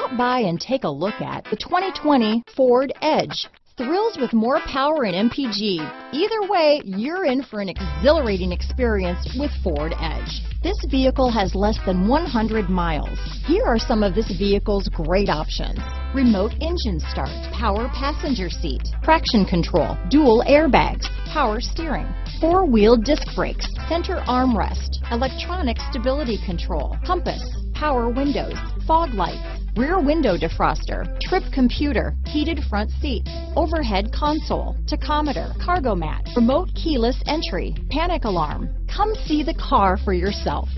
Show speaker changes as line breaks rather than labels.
Stop by and take a look at the 2020 Ford Edge. Thrills with more power and MPG. Either way, you're in for an exhilarating experience with Ford Edge. This vehicle has less than 100 miles. Here are some of this vehicle's great options. Remote engine start, power passenger seat, traction control, dual airbags, power steering, four-wheel disc brakes, center armrest, electronic stability control, compass, power windows, fog lights, rear window defroster, trip computer, heated front seats, overhead console, tachometer, cargo mat, remote keyless entry, panic alarm. Come see the car for yourself.